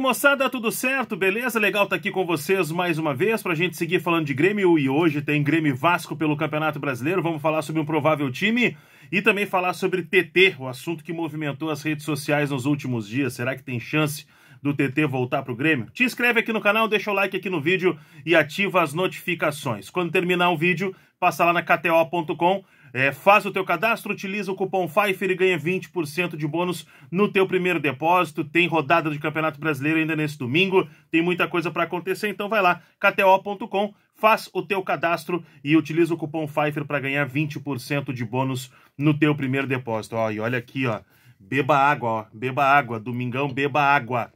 aí, moçada, tudo certo? Beleza? Legal estar tá aqui com vocês mais uma vez para a gente seguir falando de Grêmio e hoje tem Grêmio Vasco pelo Campeonato Brasileiro. Vamos falar sobre um provável time e também falar sobre TT, o assunto que movimentou as redes sociais nos últimos dias. Será que tem chance do TT voltar para o Grêmio? Te inscreve aqui no canal, deixa o like aqui no vídeo e ativa as notificações. Quando terminar o vídeo, passa lá na kto.com é, faz o teu cadastro, utiliza o cupom Pfeiffer e ganha 20% de bônus no teu primeiro depósito. Tem rodada de Campeonato Brasileiro ainda nesse domingo. Tem muita coisa para acontecer, então vai lá, kto.com, faz o teu cadastro e utiliza o cupom Pfeiffer para ganhar 20% de bônus no teu primeiro depósito. Ó, e olha aqui, ó. Beba água, ó. Beba água. Domingão, beba água.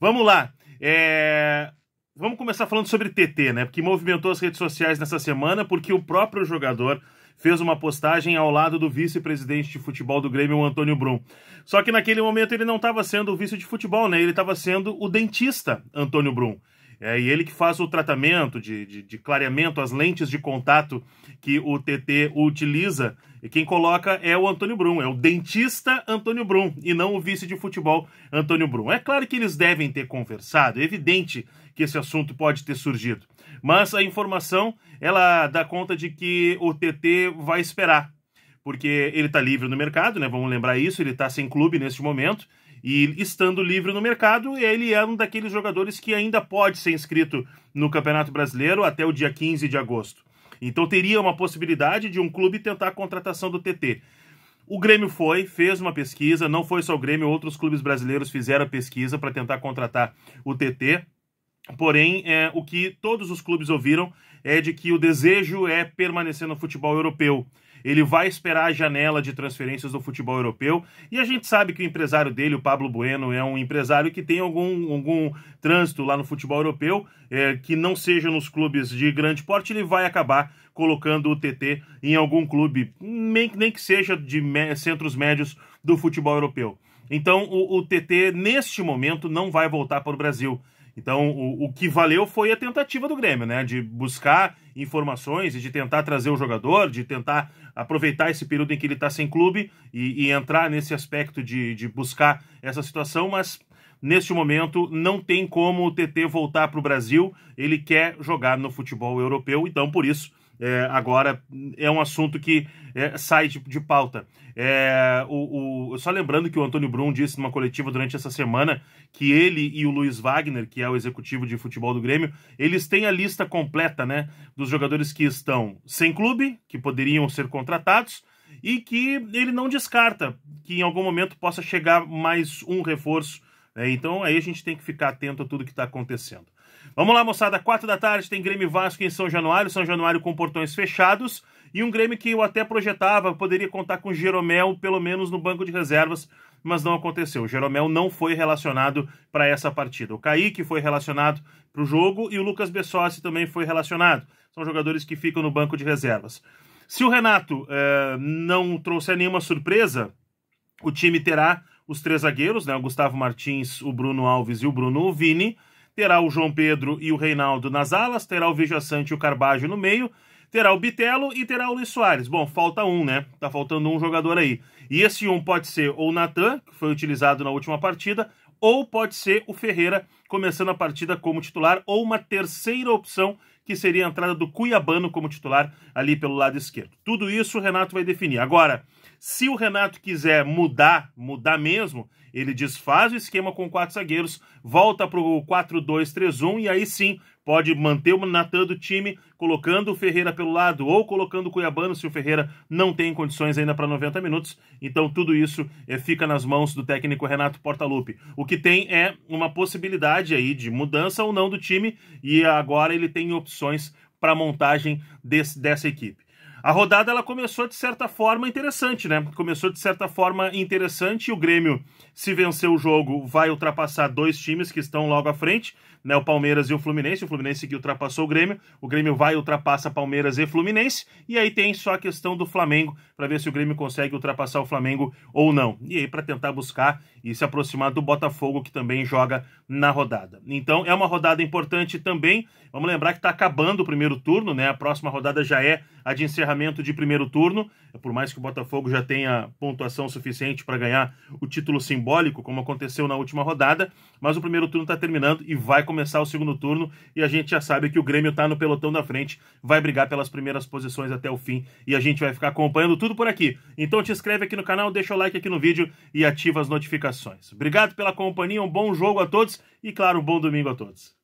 Vamos lá. É... Vamos começar falando sobre TT, né? Porque movimentou as redes sociais nessa semana, porque o próprio jogador fez uma postagem ao lado do vice-presidente de futebol do Grêmio, o Antônio Brum. Só que naquele momento ele não estava sendo o vice de futebol, né? Ele estava sendo o dentista Antônio Brum. É, e ele que faz o tratamento de, de, de, clareamento, as lentes de contato que o TT utiliza. E quem coloca é o Antônio Brum, é o dentista Antônio Brum, e não o vice de futebol Antônio Brum. É claro que eles devem ter conversado, é evidente que esse assunto pode ter surgido. Mas a informação, ela dá conta de que o TT vai esperar, porque ele está livre no mercado, né? Vamos lembrar isso, ele está sem clube neste momento, e estando livre no mercado, ele é um daqueles jogadores que ainda pode ser inscrito no Campeonato Brasileiro até o dia 15 de agosto. Então teria uma possibilidade de um clube tentar a contratação do TT. O Grêmio foi, fez uma pesquisa, não foi só o Grêmio, outros clubes brasileiros fizeram a pesquisa para tentar contratar o TT. Porém, é, o que todos os clubes ouviram é de que o desejo é permanecer no futebol europeu. Ele vai esperar a janela de transferências do futebol europeu e a gente sabe que o empresário dele, o Pablo Bueno, é um empresário que tem algum, algum trânsito lá no futebol europeu, é, que não seja nos clubes de grande porte, ele vai acabar colocando o TT em algum clube, nem, nem que seja de centros médios do futebol europeu. Então, o, o TT, neste momento, não vai voltar para o Brasil. Então, o, o que valeu foi a tentativa do Grêmio, né? De buscar informações e de tentar trazer o jogador, de tentar aproveitar esse período em que ele está sem clube e, e, entrar nesse aspecto de, de buscar essa situação, mas neste momento não tem como o TT voltar para o Brasil. Ele quer jogar no futebol europeu, então por isso é, agora é um assunto que é, sai de, de pauta. É, o, o, só lembrando que o Antônio Brum disse numa coletiva durante essa semana que ele e o Luiz Wagner, que é o executivo de futebol do Grêmio, eles têm a lista completa né, dos jogadores que estão sem clube, que poderiam ser contratados, e que ele não descarta que em algum momento possa chegar mais um reforço. Né, então aí a gente tem que ficar atento a tudo que está acontecendo. Vamos lá, moçada. Quatro da tarde tem Grêmio Vasco em São Januário. São Januário com portões fechados. E um Grêmio que eu até projetava, poderia contar com Jeromel, pelo menos no banco de reservas, mas não aconteceu. O Jeromel não foi relacionado para essa partida. O Kaique foi relacionado para o jogo e o Lucas Bessossi também foi relacionado. São jogadores que ficam no banco de reservas. Se o Renato eh, não trouxer nenhuma surpresa, o time terá os três zagueiros, né? O Gustavo Martins, o Bruno Alves e o Bruno Vini terá o João Pedro e o Reinaldo nas alas, terá o Veja Sante e o Carbajo no meio, terá o Bitelo e terá o Luiz Soares. Bom, falta um, né? Tá faltando um jogador aí. E esse um pode ser ou o Natan, que foi utilizado na última partida, ou pode ser o Ferreira, começando a partida como titular, ou uma terceira opção, que seria a entrada do Cuiabano como titular ali pelo lado esquerdo. Tudo isso o Renato vai definir. Agora, se o Renato quiser mudar, mudar mesmo, ele desfaz o esquema com quatro zagueiros, volta para o 4-2-3-1 e aí sim pode manter o Natan do time, colocando o Ferreira pelo lado ou colocando o Cuiabano se o Ferreira não tem condições ainda para 90 minutos. Então tudo isso é, fica nas mãos do técnico Renato Portaluppi. O que tem é uma possibilidade aí de mudança ou não do time e agora ele tem opções para a montagem desse, dessa equipe. A rodada ela começou de certa forma interessante, né? Começou de certa forma interessante e o Grêmio, se vencer o jogo, vai ultrapassar dois times que estão logo à frente, né? O Palmeiras e o Fluminense. O Fluminense que ultrapassou o Grêmio, o Grêmio vai ultrapassa Palmeiras e Fluminense. E aí tem só a questão do Flamengo para ver se o Grêmio consegue ultrapassar o Flamengo ou não. E aí para tentar buscar e se aproximar do Botafogo que também joga na rodada. Então é uma rodada importante também. Vamos lembrar que está acabando o primeiro turno, né? A próxima rodada já é a de encerramento de primeiro turno. Por mais que o Botafogo já tenha pontuação suficiente para ganhar o título simbólico, como aconteceu na última rodada, mas o primeiro turno está terminando e vai começar o segundo turno. E a gente já sabe que o Grêmio está no pelotão da frente, vai brigar pelas primeiras posições até o fim e a gente vai ficar acompanhando tudo por aqui. Então te inscreve aqui no canal, deixa o like aqui no vídeo e ativa as notificações. Obrigado pela companhia, um bom jogo a todos e, claro, um bom domingo a todos.